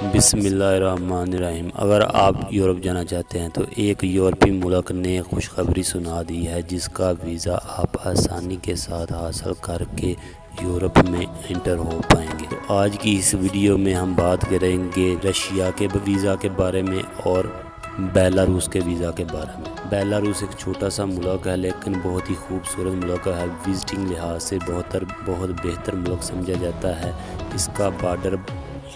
بسم اللہ الرحمن الرحیم۔ اگر آپ یورپ جانا چاہتے ہیں تو ایک یورپی ملک نے خوشخبری سنا دی ہے، جس کا ویزا آپ آسانی کے ساتھ حاصل کر کے یورپ میں انٹر ہو پائیں گے۔ تو آج کی اس ویڈیو میں ہم بات کریں گے رشیا کے ویزا کے بارے میں اور بیلاروس کے ویزا کے بارے میں۔ بیلاروس ایک چھوٹا سا ملک ہے، لیکن بہت ہی خوبصورت ملک ہے۔ وزٹنگ لحاظ سے بہت بہت بہتر ملک سمجھا جاتا ہے۔ اس کا بارڈر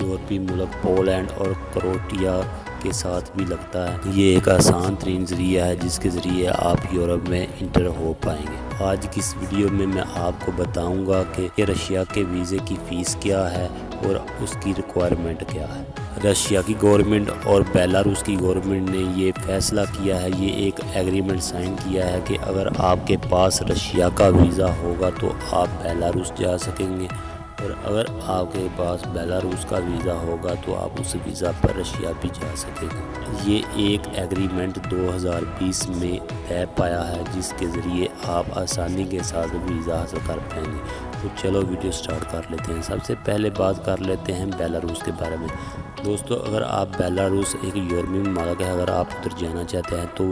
یورپی ملک پولینڈ اور کروٹیا کے ساتھ بھی لگتا ہے۔ یہ ایک آسان ترین ذریعہ ہے جس کے ذریعے آپ یورپ میں انٹر ہو پائیں گے۔ آج کی اس ویڈیو میں میں آپ کو بتاؤں گا کہ رشیا کے ویزے کی فیس کیا ہے اور اس کی ریکوائرمنٹ کیا ہے۔ رشیا کی گورنمنٹ اور بیلاروس کی گورنمنٹ نے یہ فیصلہ کیا ہے، یہ ایک ایگریمنٹ سائن کیا ہے کہ اگر آپ کے پاس رشیا کا ویزا ہوگا تو آپ بیلاروس جا سکیں گے۔ اور اگر آپ کے پاس بیلاروس کا ویزا ہوگا تو آپ اس ویزا پر رشیا بھی جا سکیں گے یہ ایک ایگریمنٹ دو ہزار بیس میں طے پایا ہے، جس کے ذریعے آپ آسانی کے ساتھ ویزا حاصل کر پائیں گے۔ تو چلو ویڈیو سٹارٹ کر لیتے ہیں۔ سب سے پہلے بات کر لیتے ہیں بیلاروس کے بارے میں۔ دوستو، اگر آپ بیلاروس ایک یورپی ممالک ہے، اگر آپ ادھر جانا چاہتے ہیں، تو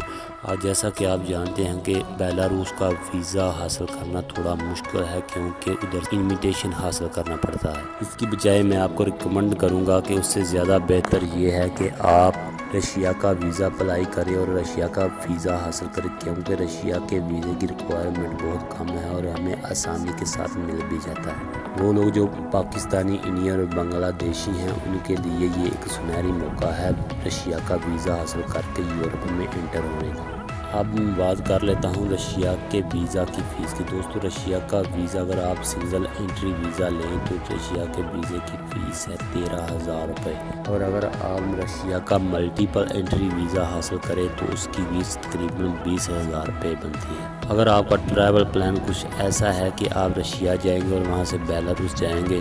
جیسا کہ آپ جانتے ہیں کہ بیلاروس کا ویزا حاصل کرنا تھوڑا مشکل ہے، کیونکہ ادھر انویٹیشن حاصل کر کرنا پڑتا ہے۔ اس کی بجائے میں آپ کو ریکمنڈ کروں گا کہ اس سے زیادہ بہتر یہ ہے کہ آپ رشیا کا ویزا اپلائی کرے اور رشیا کا ویزا حاصل کرے کیونکہ رشیا کے ویزے کی ریکوائرمنٹ بہت کم ہے اور ہمیں آسانی کے ساتھ مل بھی جاتا ہے۔ وہ لوگ جو پاکستانی، انڈین اور بنگلہ دیشی ہیں، ان کے لیے یہ ایک سنہری موقع ہے رشیا کا ویزا حاصل کر کے یورپ میں انٹر ہونے کا۔ اب میں بات کر لیتا ہوں رشیا کے ویزا کی فیس کی۔ دوستو، رشیا کا ویزا اگر آپ سنگل انٹری ویزا لیں تو رشیا کے ویزے کی فیس ہے تیرہ ہزار روپے۔ اور اگر آپ رشیا کا ملٹیپل انٹری ویزا حاصل کریں تو اس کی فیس تقریباً بیس ہزار روپے بنتی ہے۔ اگر آپ کا ٹریول پلان کچھ ایسا ہے کہ آپ رشیا جائیں گے اور وہاں سے بیلاروس جائیں گے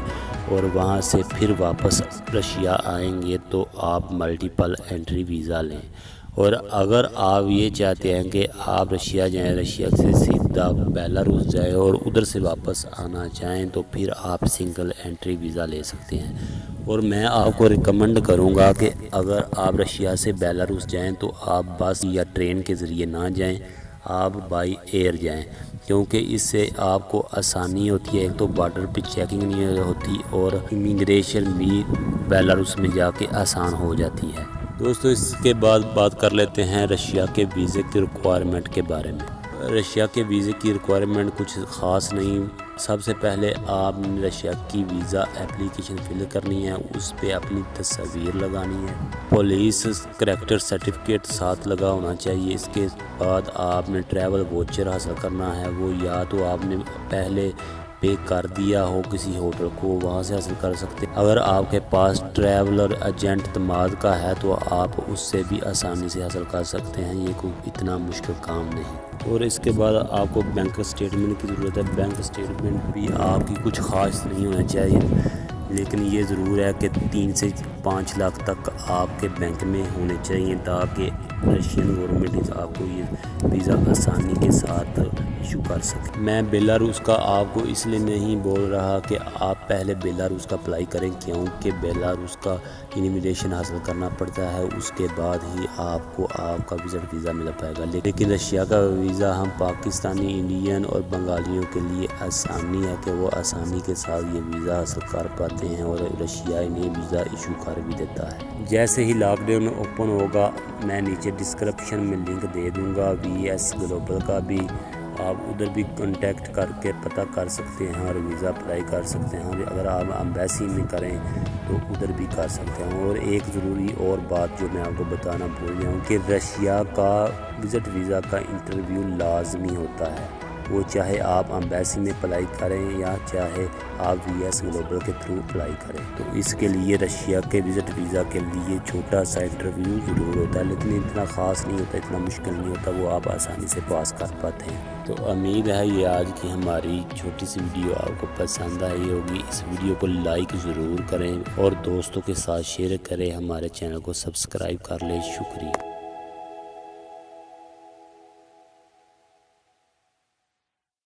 اور وہاں سے پھر واپس رشیا آئیں گے تو آپ ملٹیپل انٹری ویزا لیں۔ اور اگر آپ یہ چاہتے ہیں کہ آپ رشیا جائیں، رشیا سے سیدھا بیلاروس جائیں اور ادھر سے واپس آنا چاہیں، تو پھر آپ سنگل انٹری ویزا لے سکتے ہیں۔ اور میں آپ کو ریکمنڈ کروں گا کہ اگر آپ رشیا سے بیلاروس جائیں، تو آپ بس یا ٹرین کے ذریعے نہ جائیں، آپ بائی ایئر جائیں۔ کیونکہ اس سے آپ کو آسانی ہوتی ہے، ایک تو بارڈر پہ چیکنگ نہیں ہوتی اور امیگریشن بھی بیلاروس میں جا کے آسان ہو جاتی ہے۔ دوستو، اس کے بعد بات کر لیتے ہیں رشیا کے ویزے کی ریکوائرمنٹ کے بارے میں۔ رشیا کے ویزے کی ریکوائرمنٹ کچھ خاص نہیں۔ سب سے پہلے آپ نے رشیا کی ویزا اپلیکیشن فل کرنی ہے، اس پہ اپنی تصویر لگانی ہے۔ پولیس کریکٹر سرٹیفکیٹ ساتھ لگا ہونا چاہیے۔ اس کے بعد آپ نے ٹریول ووچر حاصل کرنا ہے۔ وہ یا تو آپ نے پہلے پے کر دیا ہو کسی ہوٹل کو، وہاں سے حاصل کر سکتے۔ اگر آپ کے پاس ٹریولر ایجنٹ اعتماد کا ہے تو آپ اس سے بھی آسانی سے حاصل کر سکتے ہیں۔ یہ کوئی اتنا مشکل کام نہیں۔ اور اس کے بعد آپ کو بینک اسٹیٹمنٹ کی ضرورت ہے۔ بینک اسٹیٹمنٹ بھی آپ کی کچھ خاص نہیں ہونا چاہیے، لیکن یہ ضرور ہے کہ تین سے پانچ لاکھ تک آپ کے بینک میں ہونے چاہیے تاکہ رشین گورنمنٹ آپ کو یہ ویزا آسانی کے ساتھ ایشو کر سکے میں بیلاروس کا آپ کو اس لیے نہیں بول رہا کہ آپ پہلے بیلاروس کا اپلائی کریں، کیونکہ بیلاروس کا انویٹیشن حاصل کرنا پڑتا ہے، اس کے بعد ہی آپ کو آپ کا وزٹ ویزا مل پائے گا۔ لیکن رشیا کا ویزا ہم پاکستانی، انڈین اور بنگالیوں کے لیے آسانی ہے کہ وہ آسانی کے ساتھ یہ ویزا حاصل کر پاتے ہیں اور رشیا انہیں ویزا ایشو کر بھی دیتا ہے۔ جیسے ہی لاک ڈاؤن اوپن ہوگا، میں نیچے ڈسکرپشن میں لنک دے دوں گا۔ وی ایس گلوبل کا بھی آپ ادھر بھی کنٹیکٹ کر کے پتہ کر سکتے ہیں اور ویزا اپلائی کر سکتے ہیں اگر آپ امبیسی میں کریں تو ادھر بھی کر سکتے ہیں اور ایک ضروری اور بات جو میں آپ کو بتانا بھول گیا ہوں کہ رشیا کا وزٹ ویزا کا انٹرویو لازمی ہوتا ہے۔ وہ چاہے آپ امبیسی میں اپلائی کریں یا چاہے آپ وی ایس گلوبل کے تھرو اپلائی کریں۔ تو اس کے لیے رشیا کے وزٹ ویزا کے لیے چھوٹا سا انٹرویو ضرور ہوتا ہے، لیکن اتنا خاص نہیں ہوتا، اتنا مشکل نہیں ہوتا، وہ آپ آسانی سے پاس کر پاتے ہیں۔ تو امید ہے یہ آج کی ہماری چھوٹی سی ویڈیو آپ کو پسند آئی ہوگی۔ اس ویڈیو کو لائک ضرور کریں اور دوستوں کے ساتھ شیئر کریں۔ ہمارے چینل کو سبسکرائب کر لیں۔ شکریہ۔